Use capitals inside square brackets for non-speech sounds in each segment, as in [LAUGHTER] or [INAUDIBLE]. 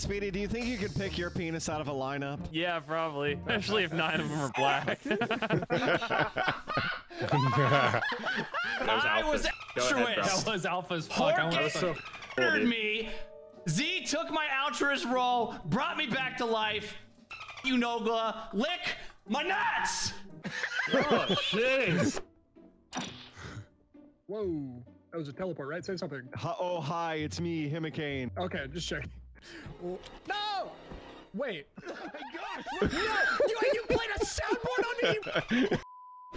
Speedy, do you think you could pick your penis out of a lineup? Yeah, probably. Especially if nine of them are black. [LAUGHS] I was Go ahead, altruist. bro. That was alpha's as fuck. I Pork want it me. Z took my altruist role, brought me back to life. You Nogla, lick my nuts. Oh, Whoa. That was a teleport, right? Say something. Oh, hi, it's me, Himicane. Okay, just checking. Oh, No! Wait. [LAUGHS] Oh No, [LAUGHS] you, you played a soundboard on me.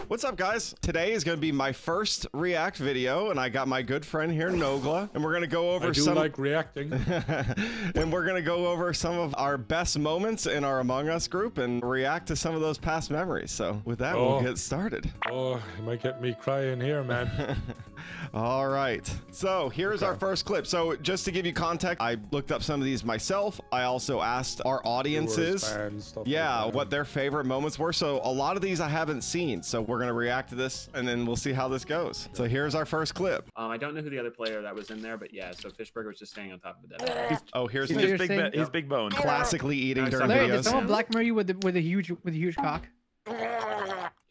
What's up, guys? Today is going to be my first React video, and I got my good friend here, Nogla, and we're going to go over I do some... like reacting. [LAUGHS] and we're going to go over some of our best moments in our Among Us group and react to some of those past memories. So with that, we'll Oh. get started. Oh, you might get me crying here, man. [LAUGHS] All right. So here's our first clip. So just to give you context, I looked up some of these myself. I also asked our audiences. Viewers, fans, Yeah, like what their favorite moments were. So a lot of these I haven't seen. So we're gonna react to this and then we'll see how this goes. So here's our first clip. Um, I don't know who the other player that was in there, but yeah. So Fishburger was just staying on top of the dead. Oh, here's He's the big. saying- Ba- he's big bone. classically eating during Larry, did videos. someone blackmail you with the, with a huge with a huge cock?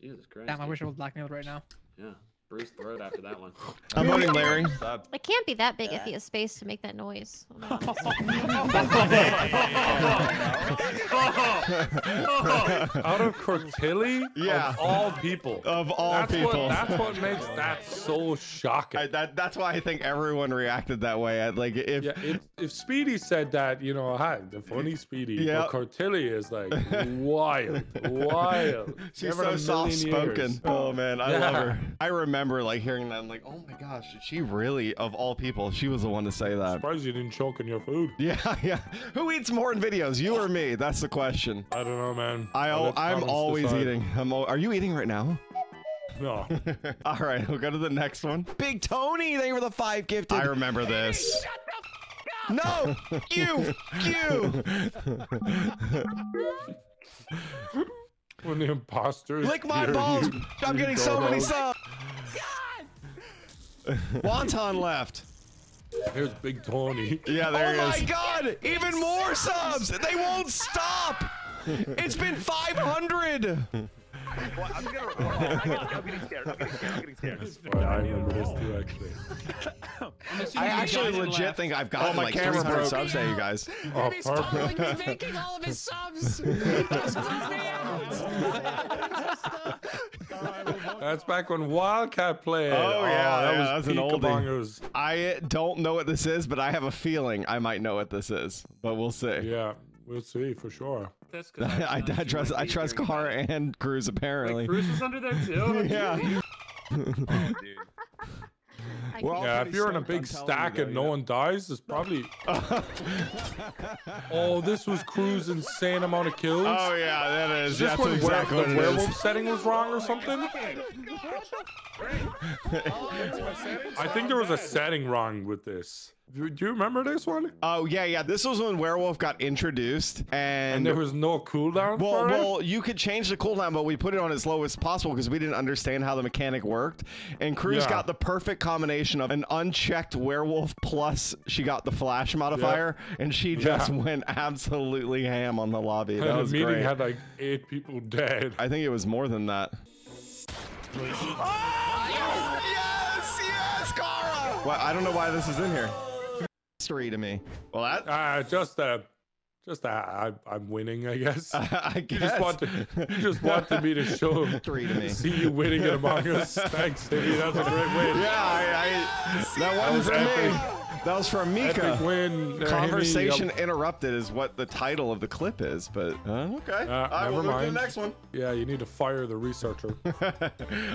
Jesus Christ. Damn, I dude. wish I was blackmailed right now. Yeah, bruised throat after that one. [LAUGHS] I'm voting Larry. It can't be that big if he has space to make that noise. [LAUGHS] Oh, [LAUGHS] Out of Courtilly, Yeah. of all people. Of all that's people. What, that's what makes that so shocking. I, that, that's why I think everyone reacted that way. I, like if yeah, if, if Speedy said that, you know, hi, the funny Speedy, Yeah. but Courtilly is like wild, wild. She's Never so soft spoken. years. Oh man, I love her. I remember like hearing that. I'm like, oh my gosh, she really, of all people, she was the one to say that. Surprised you didn't choke on your food. [LAUGHS] Yeah, yeah. Who eats more in videos, you or me? That's the question. I don't know, man. I, I'll let I'm always decide. eating. I'm. al- Are you eating right now? No. [LAUGHS] All right, we'll go to the next one. Big Tony, they were the five gifted. I remember this. No, you, you. [LAUGHS] when the imposters Lick my balls. you, I'm you getting so many subs. [LAUGHS] Wonton left. Here's Big Tony. Yeah, there Oh he is. Oh my god! Even more subs! They won't stop! It's been 500! Well, I'm gonna. Oh, I get, I'm getting scared. I'm getting scared. I'm getting scared. [LAUGHS] I remember this too, actually. I actually legit think I've gotten Oh, my like camera 300 broke. subs there, you guys. Oh, He's following me, perfect. making all of his subs. He just me out. That's back when Wildcat played. Oh, yeah, oh, that yeah, was that's an peak oldie. I don't know what this is, but I have a feeling I might know what this is. But we'll see. Yeah, we'll see for sure. This, [LAUGHS] 'cause I, I, know she trust I trust hearing Car and Cruz apparently. Wait, Cruz was under there too. [LAUGHS] yeah. I We're [LAUGHS] oh, can't- Yeah, if you're in a big stack you, and no yeah. one dies, it's probably. [LAUGHS] oh, this was Cruz' insane amount of kills. Oh yeah, that is. Is this That's when exactly were- what the werewolf is. setting was wrong or something? [LAUGHS] I think there was a setting wrong with this. Do, do you remember this one? Oh yeah, yeah. This was when Werewolf got introduced, and, And there was no cooldown Well, for it? well, you could change the cooldown, but we put it on as low as possible because we didn't understand how the mechanic worked. And Cruz Yeah. got the perfect combination of an unchecked werewolf plus she got the flash modifier, and she just Yeah. [LAUGHS] went absolutely ham on the lobby. And That the was meeting great. had like eight people dead. I think it was more than that. [GASPS] Oh, yes, yes, Kara. Well, I don't know why this is in here. Mystery to me. Well, that Uh, just uh, just uh, I, I'm winning, I guess. [LAUGHS] I You just want to, you just wanted me to [LAUGHS] show, Mystery to me. see you winning it Among Us. [LAUGHS] Thanks, City. That's a great win. Yeah, I, I, that wasn't was for epic. me. That was from Epic Mika. win. uh, Conversation Himi. interrupted is what the title of the clip is, but uh, okay. Uh, All right, never we'll move to the next one. Yeah, you need to fire the researcher. [LAUGHS]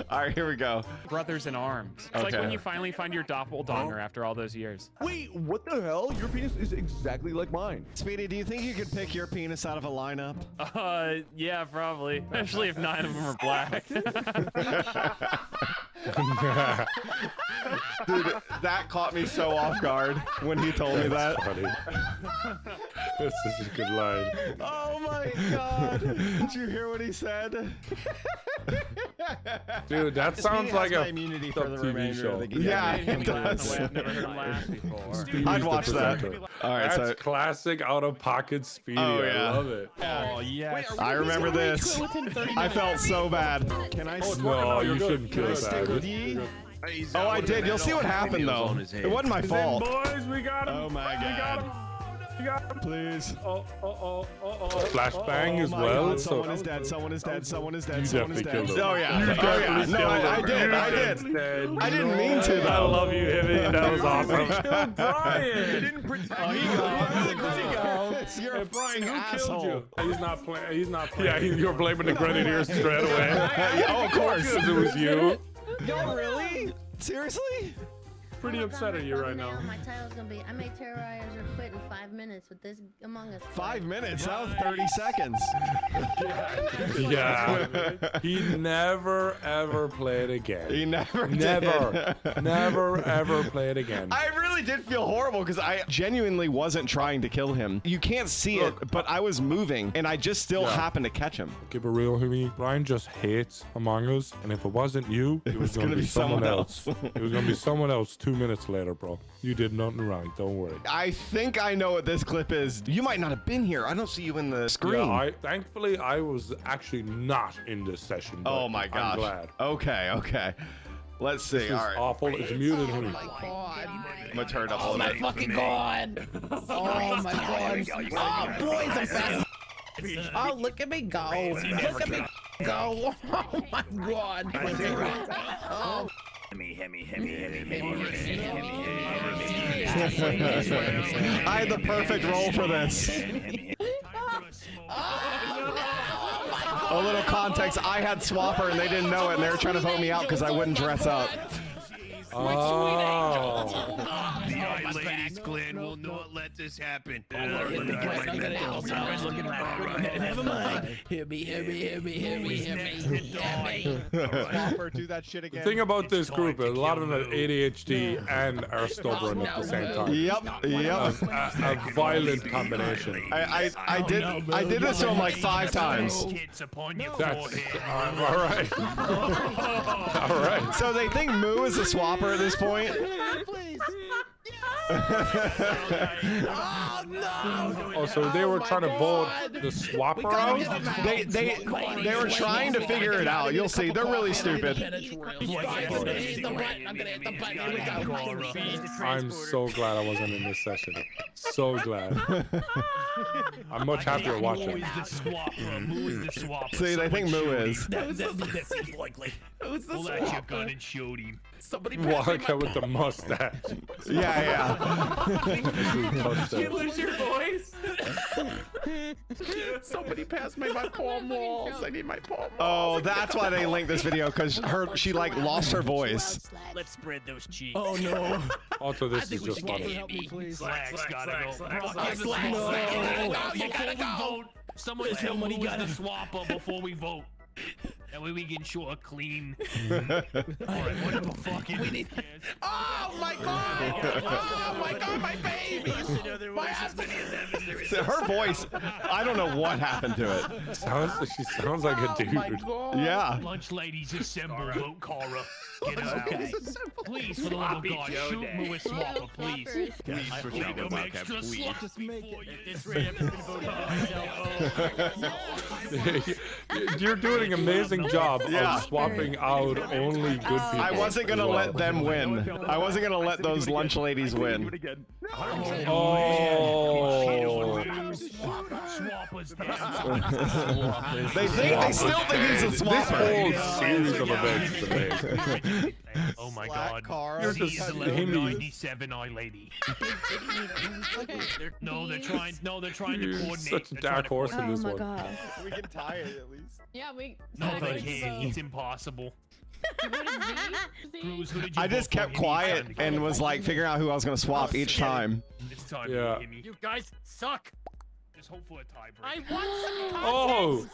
All right, here we go. Brothers in arms. It's like when you finally find your doppelganger after all those years. Wait, what the hell? Your penis is exactly like mine. Speedy, do you think you could pick your penis out of a lineup? Uh, yeah, probably. Especially if nine of them are black. [LAUGHS] [LAUGHS] Dude, that caught me so off guard when he told me that. Funny. [LAUGHS] This is a good line. Oh my god! Did you hear what he said? Dude, that Speedy sounds has like my a immunity fucked for the up TV remainder show. of the game. Yeah, Yeah, it it does. does. I've never heard him laugh before. Speedy's I'd the watch that. presenter. All right, That's so classic out of pocket Speedy. Oh, I yeah. love it. Oh yes. I remember this. I felt so bad. Can I? Oh, no, you shouldn't Can I kill stick with that. you? Oh, I did. You'll see what happened though. It wasn't my He's in, fault. boys. We got him. Oh my We got him. god. We got him. Please. Oh, oh, oh, oh, oh. oh. Flashbang Oh as well. God, so Someone is dead. Someone is dead. Oh, Someone is dead. You Someone is definitely dead. killed him. Oh yeah. You Oh yeah. No, I, I did. him. I did. I didn't mean to I love you, Hibby. That was awesome. Killed [LAUGHS] Brian. Oh, you go. You're a Brian, who asshole. killed you? He's not playing. He's not playing. Yeah, you're blaming the [LAUGHS] Grenadiers straight away. [LAUGHS] oh, of course. It was you. Yo, really? Seriously? Pretty oh upset at you right now. My title's gonna be I made Terroriser quit in five minutes with this Among Us. Five minutes. That was 30 seconds. [LAUGHS] Yeah. [LAUGHS] He never ever played again. He never did. Never, [LAUGHS] never ever played again. I really did feel horrible because I genuinely wasn't trying to kill him. You can't see Look, it, but I was moving and I just still Yeah. happened to catch him. Keep it real, Himi. Brian just hates Among Us, and if it wasn't you, it, was, gonna, be, someone, else. it was gonna be someone else two minutes later, bro. You did nothing wrong. Don't worry. I think I know what this clip is. You might not have been here. I don't see you in the screen. Yeah, I thankfully I was actually not in this session. oh my gosh. I'm glad. Okay, okay. Let's see. This is All right. awful. It's muted, Himi. I'm gonna turn it up Oh my bit. fucking god! [LAUGHS] Oh my god! Oh boys, I'm fast. [LAUGHS] Oh look at me go! Look at me go! [LAUGHS] Oh my god! Oh, Hemi, hemi, hemi, hemi, hemi, hemi, I had the perfect role for this. A little context, I had Swapper and they didn't know it and they were trying to vote me out because I wouldn't dress up. Oh. The eye ladies, Glenn, will not let this happen. Never mind. Hear me, hear me, hear me, hear me, hear me, hear do that shit The thing about this group, a lot of them have ADHD and are stubborn at the same time. Yep, yep. A, a violent combination. I, I, I did I did this to him like five times. Kids upon your That's uh, all right. [LAUGHS] all right. So they think Moo is a swapper at this point. [LAUGHS] Oh no! Oh, so they were oh, trying to vote the swapper out? They they they were trying to figure it out. You'll see. They're really stupid. I'm gonna hit the button. I'm gonna hit the button. Here we go. I'm so glad I wasn't in this session. So glad. [LAUGHS] I'm much happier watching. is the swapper? Who is the mm-hmm. swapper? See, they think Moo is. shoot him. That, that, that seems likely. Who's the Pull out your swapper? gun and shoot him. Somebody pass Waka with the mustache. [LAUGHS] Yeah, yeah. Touched it. lose your voice? [LAUGHS] Somebody pass me my palm balls. I need my palm Oh, that's why they linked this video because her she like lost her voice. Let's spread those cheeks. Oh no! [LAUGHS] Also, this is just funny. hit me. Slacks gotta go. Bro, Slack, slack, vote. slack. You gotta go, you gotta we go. someone tell somebody who is gotta- the swapper before we vote. That way we can show a clean. [LAUGHS] Alright, whatever fucking. We need. Oh my god! Oh my god, my babies! My husband. Her voice, I don't know what happened to it. Sounds, she sounds like a Oh my dude. god! Yeah. Lunch ladies assemble. Vote Cora. Get [LAUGHS] out. Okay. Please, for the love of God, shoot me with swapper, please. Please, I need them extra slots before you. This rate has been voted myself. [LAUGHS] You're doing an amazing job Yeah. of swapping out only good people. I wasn't gonna well. let them win. I wasn't gonna let those lunch ladies win. Oh. Swappers [LAUGHS] down. They think they still think he's a This swapper. whole series of events is amazing. [LAUGHS] Oh my god. You're Z just is him. 1197 eye lady. [LAUGHS] No, they're trying. No, they're trying to You're coordinate. such a dark horse in Oh this my one. god. We can tie it at least. Yeah, we. No, they can't. It's impossible. Cruz, who did you I just kept quiet and was like figuring out who I was gonna swap oh, each time. It's time Yeah. to You guys suck. Just hope for a tiebreaker. I [GASPS] Oh,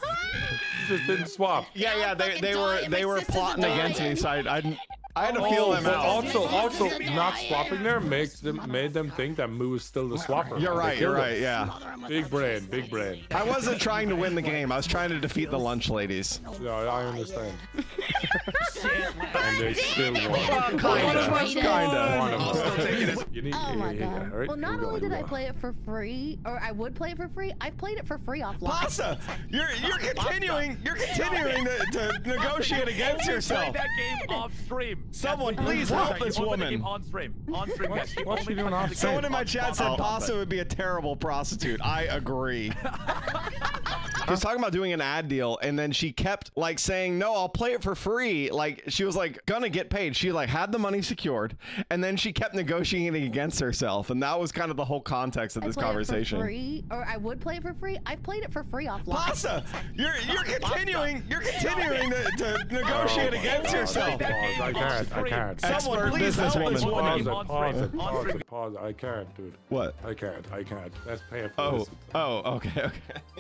you just didn't swap. Yeah, yeah, they, they were they were plotting against me, so I, I didn't. I had to feel oh, them But out. also, also not swapping there makes them made them think that Moo is still the swapper. You're right. You're right. Yeah. Big brain, big brain. I wasn't trying to win the game. I was trying to defeat the lunch ladies. Yeah, I understand. [LAUGHS] and they still won. Kinda. Kinda. One of them. You need, Oh my yeah, yeah, god. right? Well, not only did I play it for free, or I would play it for free, I've played it for free offline. Pasta, you're you're continuing you're continuing to, to negotiate against yourself. that game off stream. Someone please help this woman. on stream. On stream, What's- guys. What's she doing off stream? Someone in my chat said Xbox. Pasta would be a terrible prostitute. I agree. [LAUGHS] She was talking about doing an ad deal, and then she kept like saying, "No, I'll play it for free." Like she was like gonna get paid. She like had the money secured, and then she kept negotiating against herself, and that was kind of the whole context of I this play it conversation. for free, or I would play it for free. I've played it for free offline. Pasta, you're you're continuing you're continuing to, to [LAUGHS] oh negotiate Oh against God. yourself. Pause, I can't, I can't. Someone Expert please help businesswoman. this Pause woman. it, pause it, pause it, pause it. I can't, dude. What? I can't, I can't. Let's pay for Oh, oh, okay,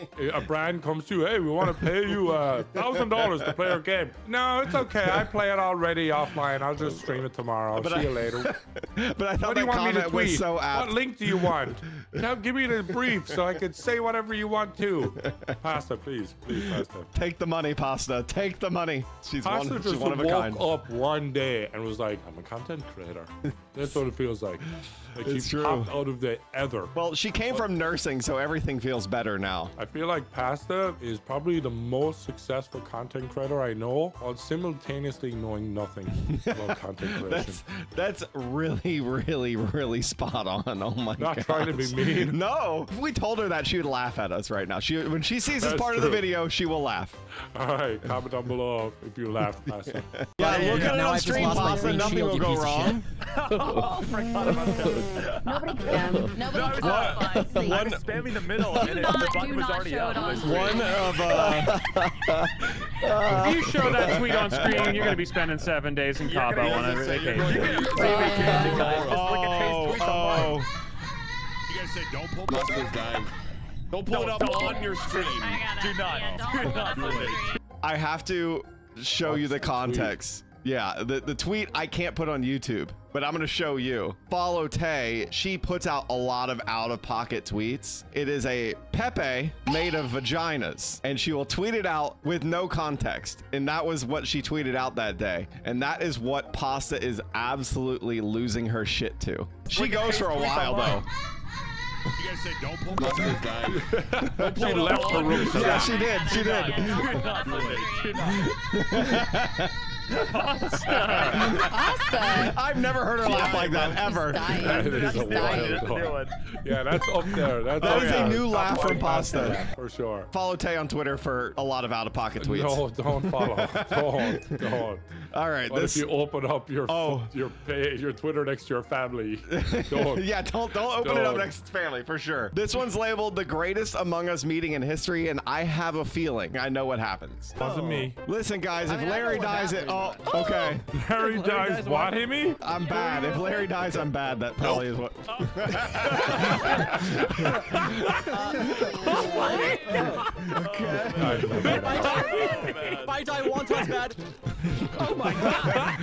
okay. A brand comes to you, hey, we want to pay you a thousand dollars to play our game. No, it's okay. I play it already offline. I'll just stream it tomorrow. But See I- you later. [LAUGHS] But I thought What do you that want me to comment was tweet? so what link do you want? [LAUGHS] now give me the brief so I can say whatever you want to. Pasta, please, please, Pasta. Take the money, Pasta. Take the money. She's Pasta one, she's just one of a woke kind. up one day and was like, I'm a content creator. That's what it feels like. Like It's she true. popped out of the ether. Well, she came from nursing, so everything feels better now. I feel like Pasta is probably the most successful content creator I know, while simultaneously knowing nothing about [LAUGHS] content creation. That's that's really, really, really spot on. Oh my god. Not trying to be mean. No, if we told her that she would laugh at us right now. She when she sees this That's part of the video, she will laugh. All right, comment down below if you laugh, Pasta. [LAUGHS] Yeah, yeah, look yeah. at it Now on I stream, lost Pasta. Nothing will go wrong. [LAUGHS] [LAUGHS] Oh, forgot about that. Nobody can. Nobody No, can. it's See. I was spamming the middle and not- the button was already show up. on It was stream. One of uh, If you show that tweet on screen, you're gonna be spending seven days in Cabo on a you're vacation. gonna- you're gonna- Just look at his oh, tweets online. oh. You guys say don't pull Buster's dying. Don't pull it up on your stream. Do not. Do not. do it. I have to show you the context. Yeah, the, the tweet I can't put on YouTube, but I'm going to show you. Follow Tay. She puts out a lot of out of pocket tweets. It is a Pepe made of vaginas, and she will tweet it out with no context. And that was what she tweeted out that day. And that is what Pasta is absolutely losing her shit to. She Look goes for a while, though. [LAUGHS] You guys say don't pull Buster's dying. [LAUGHS] Don't She pull it left up the room. Yeah, she did. She did. [LAUGHS] Do not. Do not. Pasta. I've never heard her laugh like that, ever. dying. That is He's a dying. wild That's a new one. one. Yeah, that's up there. That's That up is a there. new Top laugh five from Pasta. For sure. Follow Tay on Twitter for a lot of out of pocket tweets. No, don't follow. [LAUGHS] don't, don't. All right, What this. if you open up your Oh. your page, your Twitter next to your family? [LAUGHS] Don't. yeah, don't don't open it up next to family for sure. This one's labeled the greatest Among Us meeting in history, and I have a feeling I know what happens. Wasn't me. Listen, guys, if I know Larry dies, it. Oh, okay. [LAUGHS] Larry dies. What, Himmy? I'm bad. If Larry dies, I'm bad. That probably is what. Oh my god. Okay. If I die one time's bad. Oh my god.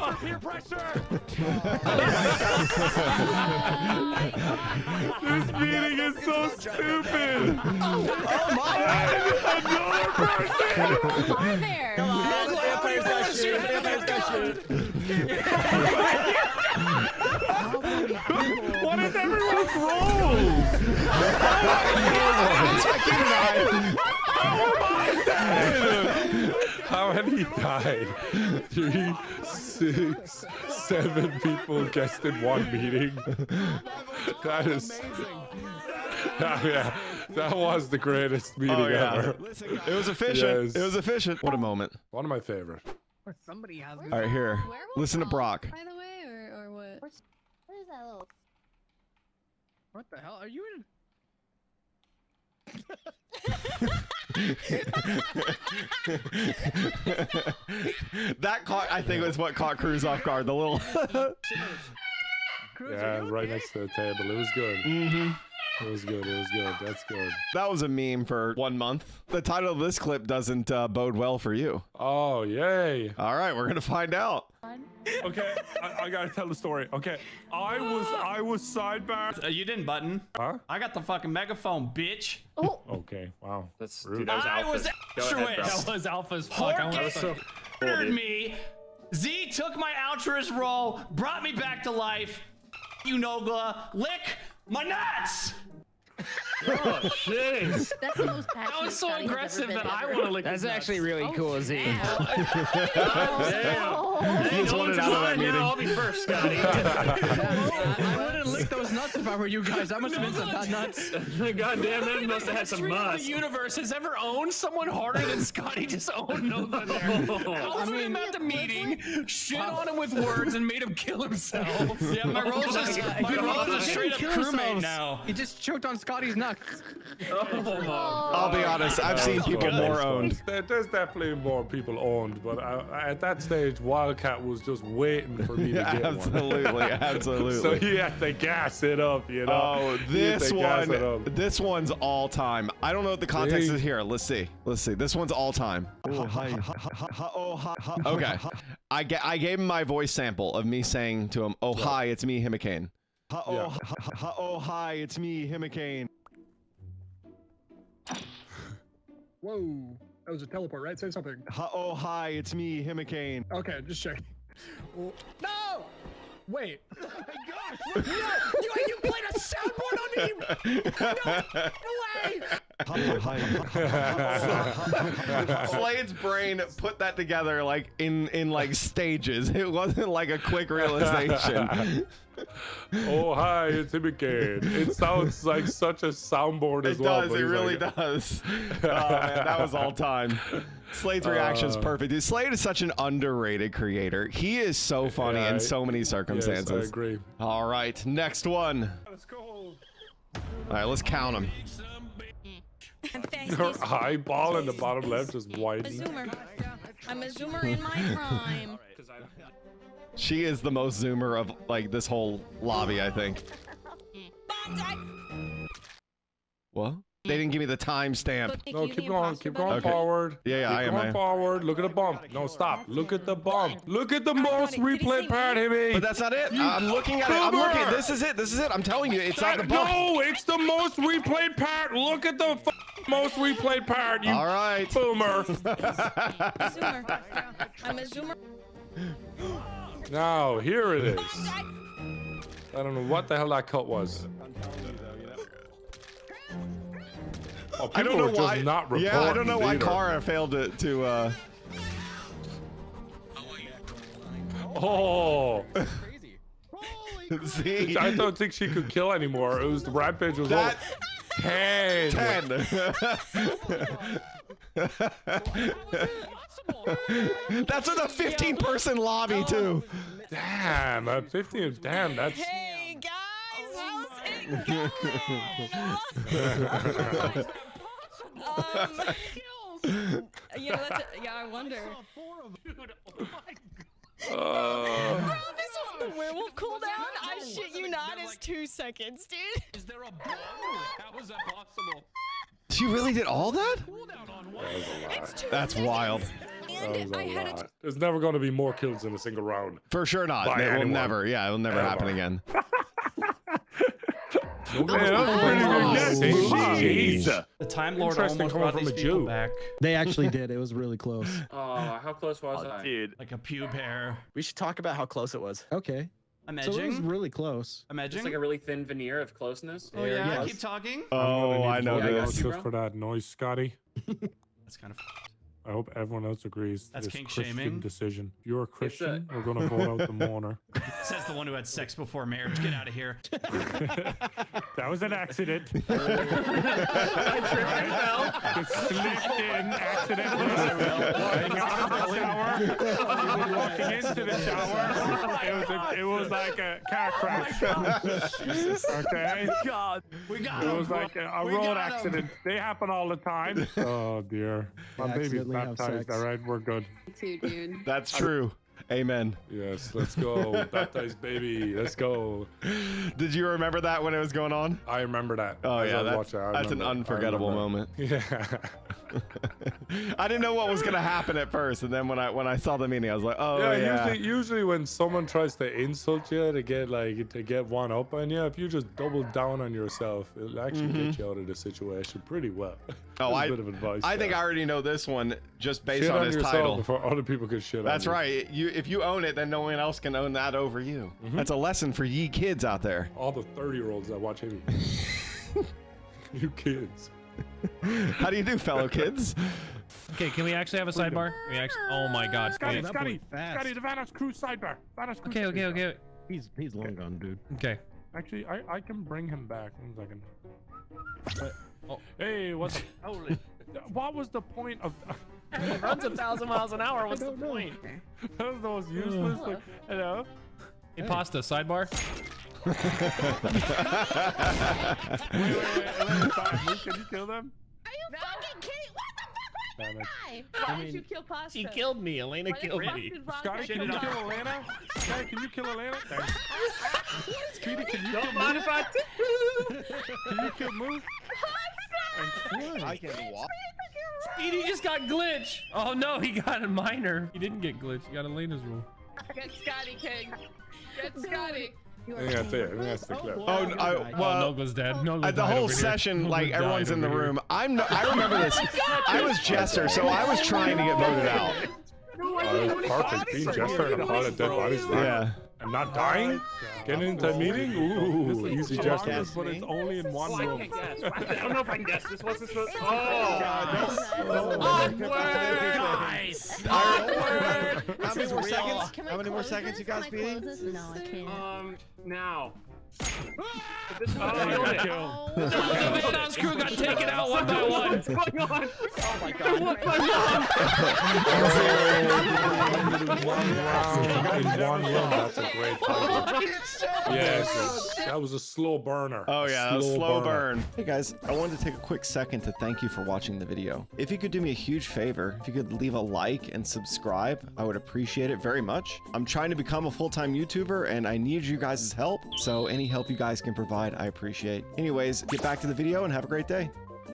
oh, peer pressure. This meeting is so stupid. Oh my! Hi there. Vampire's got shit. Vampire's got shit. What is everyone's roles? How many died? Three, six, seven people guessed in one meeting. [LAUGHS] That is. Oh, yeah, [LAUGHS] that was the greatest meeting Oh yeah. ever. Listen, it was efficient. Yes. It was efficient. What a moment. One of my favorite. Or somebody has. All right, here. Listen to Brock. By the way, or, or what? Where's, where's that little? What the hell? Are you in? [LAUGHS] that caught. I think was what caught Cruz off guard. The little. [LAUGHS] Cruz, Yeah, you right next to the table. It was good. hmm It was good. It was good. That's good. That was a meme for one month. The title of this clip doesn't uh, bode well for you. Oh, yay. All right, we're gonna find out. Okay, I, I gotta tell the story. Okay, I was I was sidebar. Uh, you didn't button. Huh? I got the fucking megaphone, bitch. Oh, Okay, wow. That's Rude. dude. That was I was Alpha's. Ahead, altruist. That was alpha's fuck. I was it murdered me. Z took my altruist role, brought me back to life. You Nogla, lick my nuts. Oh, jeez. that's the most That was so Scotty has ever aggressive been that I ever. want to lick That's his actually nuts. really cool, oh, Z. [LAUGHS] Oh, He just wanted out of that meeting. I'll be first, Scotty. I, [LAUGHS] I wouldn't lick those nuts if I were you guys. That must have been some hot nuts. [LAUGHS] God damn, that must have had some History must. the universe has ever owned someone harder than Scotty just owned Nova there. Oh, Alpha mean- him at the meeting, shit on him with words, and made him kill himself. Yeah, my role's just my role's a straight up crewmate now. He just choked on Scotty's nuts. Oh. I'll be honest. I've seen people more owned. There, there's definitely more people owned, but I, at that stage, Wildcat was just waiting for me to Yeah, [LAUGHS] get one. absolutely, [LAUGHS] absolutely. So he had to gas it up, you know. Oh, this one. This one's all time. I don't know what the context See? is here. Let's see. Let's see. This one's all time. Okay. I ga- I gave him my voice sample of me saying to him, "Oh hi, it's me, Himicane." Yeah. oh hi, it's me, Himicane. Whoa. That was a teleport, right? Say something. Oh hi, it's me, Himicane. Okay, just checking. Oh, No! Wait. [LAUGHS] Oh my gosh! No! You, you played a soundboard on me! No way! [LAUGHS] Slade's brain put that together like in in like stages. It wasn't like a quick realization. [LAUGHS] oh hi, it's him again. It sounds like such a soundboard as It well. does. but It really like- [LAUGHS] does. Oh man, that was all time. Slade's reaction is Uh, perfect. Dude, Slade is such an underrated creator. He is so funny Yeah, in so many Yes, circumstances. I agree. All right, next one. Let's go. All right, let's count them. Her eyeball in the bottom left is a widening. I'm a zoomer in my prime. She is the most zoomer of like this whole lobby, I think. What? They didn't give me the timestamp. No, keep going, keep going Okay. forward. Yeah, yeah, keep I am, going I am. forward. Look at the bump. No, stop. Look at the bump. Look at the most replayed part, Himmy. But that's not it. I'm looking at it. I'm looking. This is it. This is it. I'm telling you, it's not the bump. No, it's the most replayed part. Look at the f- most replayed part. You All right. boomer. [LAUGHS] Zoomer. I'm a zoomer. Now here it is. I don't know what the hell that cut was. Oh, I don't know are just why. not reporting. yeah, I don't know why either. Kara failed to. to uh... Oh, [LAUGHS] See, I don't think she could kill anymore. It was the rampage was that over. ten. [LAUGHS] [LAUGHS] [LAUGHS] That's in a 15 person lobby too. Damn, at 15. Damn, that's. Hey guys, how's it going? [LAUGHS] um, [LAUGHS] you know, that's a, yeah, I wonder. Uh, Bro, this was the werewolf cooldown. I shit you not, is two seconds, dude. Is there a bomb? How was that possible? She really did all that? It's two That's wild. That was And I a had a lot. There's never going to be more kills in a single round. For sure not. By it will never. Yeah, it will never Ever. happen again. [LAUGHS] Man, that was pretty good guessing. Jeez. Jeez. The Time Lord almost brought from these a people Jew. back They actually did. It was really close. [LAUGHS] Oh, how close was oh, I? Dude, like a pube hair. we should talk about how close it was. Okay. I'm So it was really close. I'm edging. Just like a really thin veneer of closeness. oh yeah, yes. keep talking. Oh, I know Yeah, I got this. you, Just for that noise, Scotty. [LAUGHS] That's kind of. I hope everyone else agrees. That's this kink Christian shaming. decision. If you're a It's a- Christian, we're going to vote out the [LAUGHS] mourner. Says the one who had sex before marriage. Get out of here. [LAUGHS] That was an accident. [LAUGHS] I tripped and fell. Just slipped in accidentally. Walking out of the shower. Walking into the oh shower. It was, a, it was like a car oh crash. Okay? Oh God. We got It him. was like a, a road got him. accident. They happen all the time. Oh dear. My They baby's accidentally have baptized, sex. all right? We're good. too, dude. [LAUGHS] That's true. Amen. Yes, let's go. [LAUGHS] Baptized baby. Let's go. Did you remember that when it was going on? I remember that. Oh As I yeah, was that's, watching, I that's an unforgettable moment. [LAUGHS] Yeah. [LAUGHS] I didn't know what was gonna happen at first, and then when I when I saw the meaning, I was like, oh yeah. yeah, usually usually when someone tries to insult you to get like to get one up on you, if you just double down on yourself, it'll actually get you out of the situation pretty well. [LAUGHS] Mm-hmm. Oh, I, advice. I think. I already know this one just based Shit on on his title. before other people can shit That's on you. right. You if you own it, then no one else can own that over you. Mm-hmm. That's a lesson for ye kids out there. All the 30 year olds that watch Amy. [LAUGHS] you kids. [LAUGHS] How do you do, fellow kids? Okay, can we actually have a sidebar? Can we actually, oh my ah, god. Scotty, Wait. Scotty, fast. Scotty, the Vanoss Crew sidebar. Vanoss Crew. Okay, okay, okay. He's he's long gone, dude. Okay. Actually, I, I can bring him back. One second. Oh. Hey, what's [LAUGHS] Holy. What was the point of? [LAUGHS] It runs a thousand miles an hour. What's the know. point? that was the most useless. Like, hello. Hey, pasta, sidebar. Wait, wait, wait. wait, can you kill them? Are you no. fucking kidding? What the fuck was Damn it. that guy? Why did you kill Pasta? She killed me. Elena Why killed me. Scotty, can you Rock? kill Elena? Scotty, can you kill Elena? [LAUGHS] Thanks. Speedy, can you Don't mind Moose? if I. Can you kill Moose? I can walk. Speedy just got glitch. Oh no, he got a minor. He didn't get glitch. He got Elena's rule. Get Scotty, King. Get Scotty. You I are think that's it. I think that's the clip. Oh, I, Oh, well, Nogla's dead. Nogla uh, the died whole over session, Nogla like died everyone's in the over here. room. I'm. No, I remember this. [LAUGHS] I was Jester, so I was trying to get voted out. Oh, it was perfect. Being Jester and a pile of dead bodies there. Yeah. And not dying? Getting into a meeting? Ooh, easy Jester. But it's only in one Oh, I room. can't guess. I don't know if I can guess this. What's this? Oh, Nice. How many more seconds? How many more seconds you got, Can Speedy? No, I can't. um, now. Oh, [LAUGHS] Oh, kill. The Vanoss crew got taken out one by one. What's going on? Oh my god. one round in one round. That's a great title. Yes, that was a slow burner. Oh yeah, that was slow burner. burn. Hey guys, I wanted to take a quick second to thank you for watching the video. If you could do me a huge favor, if you could leave a like and subscribe, I would appreciate it very much. I'm trying to become a full-time YouTuber and I need you guys' help, so help you guys can provide, I appreciate. Anyways, get back to the video and have a great day.